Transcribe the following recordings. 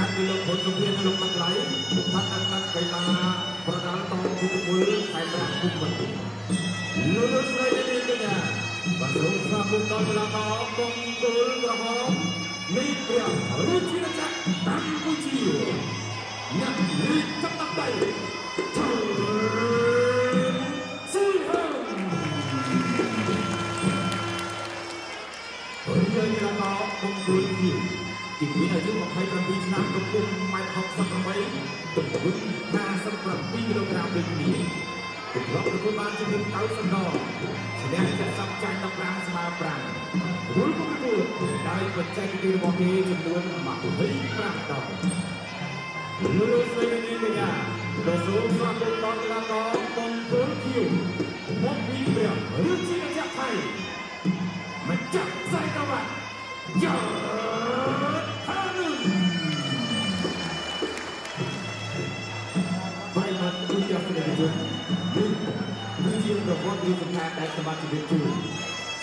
ខាងគឺលោកហ៊ុនសុភានិងលោកបណ្ដៃស្ថិតនៅក្នុងកីឡាប្រដាល់តងទី1ខេត្តប្រាក់គុំបន្ទាយលោកលោកស្រីនាងកញ្ញាបានរួមស្វាគមន៍ដល់កីឡាករគុំគលក្រហមមីព្រះរាជាណាចក្រកម្ពុជាអ្នកនេះកំដៅដៃចូល 27ឆ្នាំកំពុងម៉ែត្រ68ទម្ងន់57គីឡូក្រាមដូចគ្នាទម្លាប់ប្រកួតបានចំនួន90ដងឈ្នះ70ចាញ់15ស្មើ5រួលប្រកួតដោយបច្ចេកទេសរបស់គេចំនួន25ដងលើស្វែងនេះកញ្ញាដ៏សូមស្វាគមន៍ដល់កីឡាករបំពុលគៀវមកពីព្រះរាជាណាចក្រថៃម្ចាស់ខ្សែក្រវ៉ាត់យ៉ា ទាំងប្រទេសនេះគឺជាប្រវត្តិរឿងសំខាន់ដែលសម្បត្តិជីវិតជួយ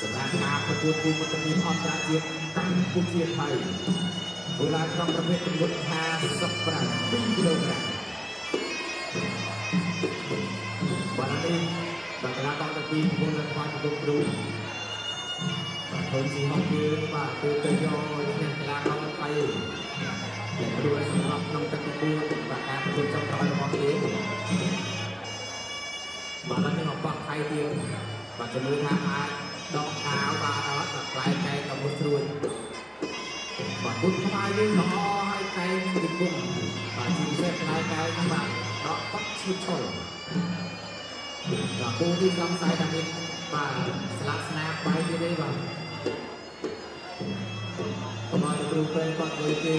សម្រាប់ការប្រកួតគូមិត្តភាពអន្តរជាតិកម្ពុជាថៃវេលាក្នុងប្រភេទទម្ងន់57គីឡូក្រាមបាទនេះដល់កីឡាករទាំងពីរប្រកួតនៅខ្វាយប្រកួតគ្រូបាទធនស៊ីហុកយើងបាទគឺទៅយក ជំនឿថាអាចដកអាវបាទអត់បាទខ្លែងតែកំពុងស្រួយបាទគុណខ្មែរយើងល្អហើយតែនឹងគុំបាទជាពិសេសខ្លែងតែបាទដកបាត់ឈឺឈលបាទពូទីសង្ស័យថាមានបាទស្លាប់ស្នាមបាយទៀតទេបាទកុំឲ្យគ្រូពេទ្យគាត់និយាយទេ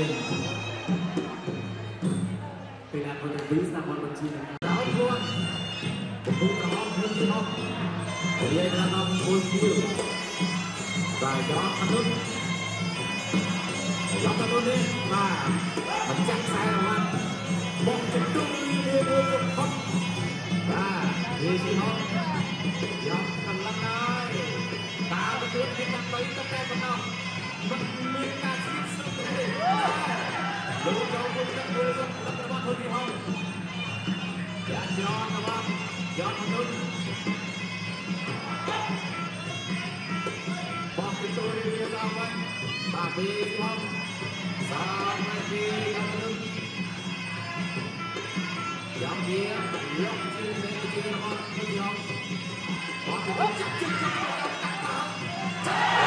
ពេលណាគាត់ទៅវិស្នាមបញ្ជាដល់ខ្លួនគូក្រហម Đây là năm quân chiều Và gió thắng nước Gió thắng nước lên Và bắn chặn sai là hoàn Bóng chấn trung đi vô dụng khóc Và đi đi hót Gió thắng lắm đấy Ta được được cái năm bấy tất cả vận động Vẫn mình cả xin sức thế Lúc cũng chắc vô dụng Lắm là bọn hơn đi hót Dạ cho các Bapak sama dia yang belum yang dia belum cinta cinta orang yang Bapak cek cek cek cek cek cek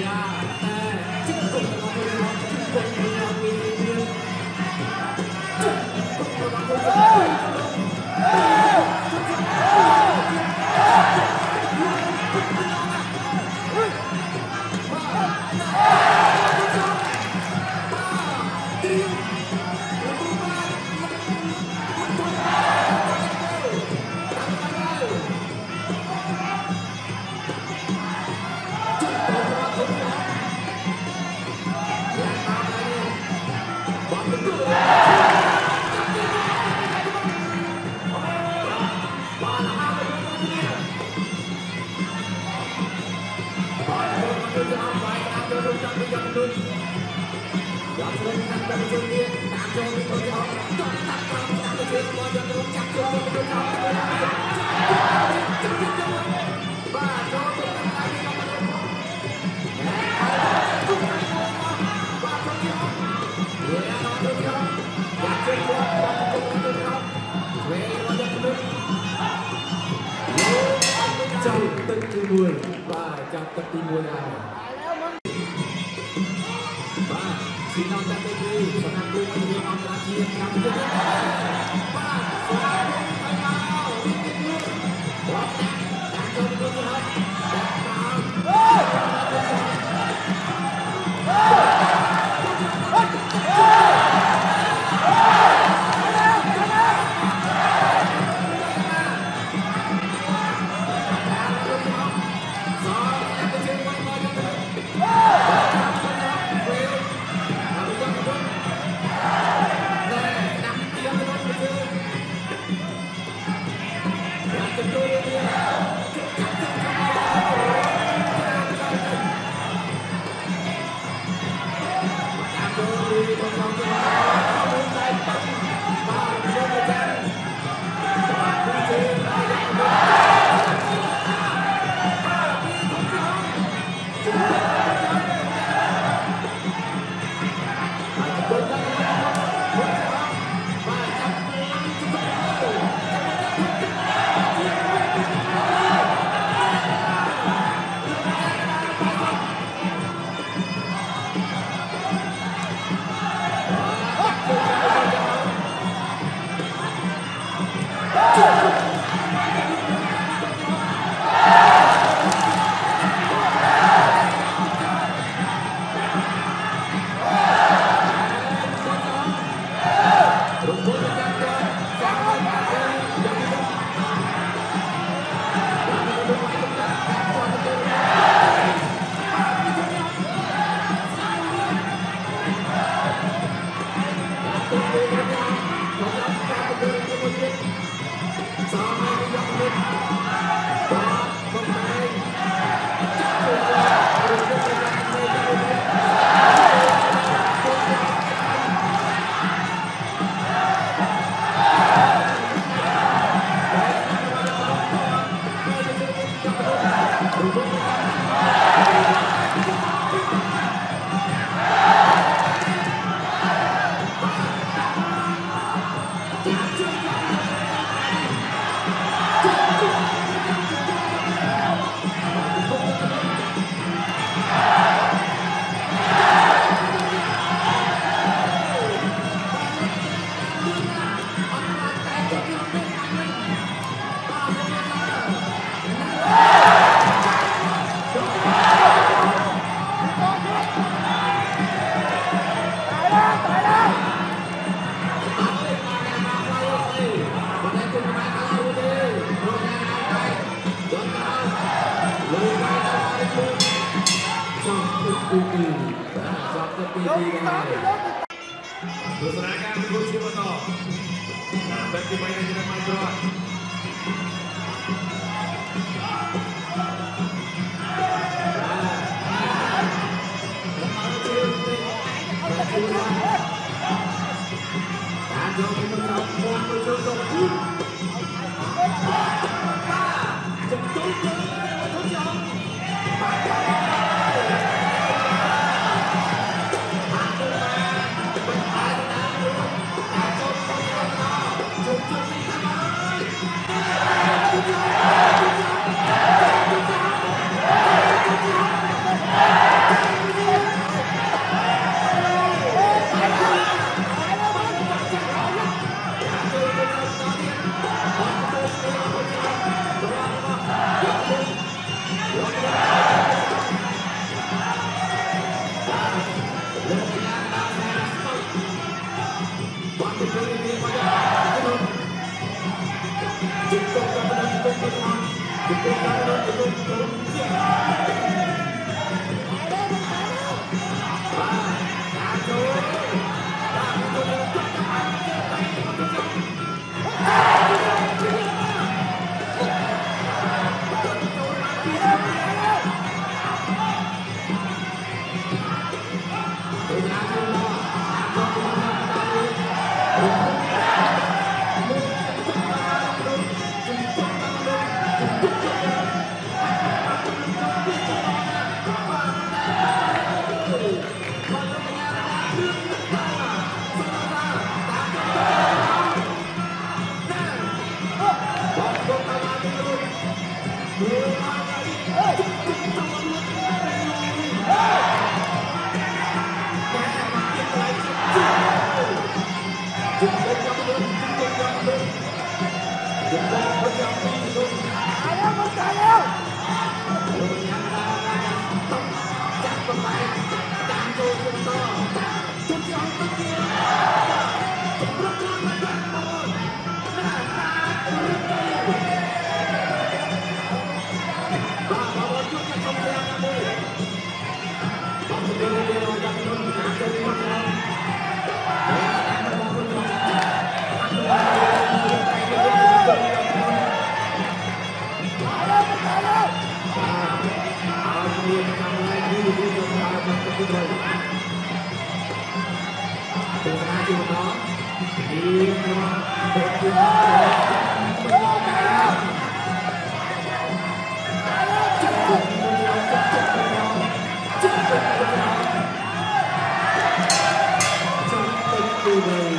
yeah. ចាប់ទឹកទី1ដែរបាទស៊ីណងតាក់ទី2 ดูสถานการณ์คุณชิมต่อแบ็คที่ไปในเยอรมันก่อนการโยนเป็นสองคนประชุมสมบูรณ์ Yeah. Thank you very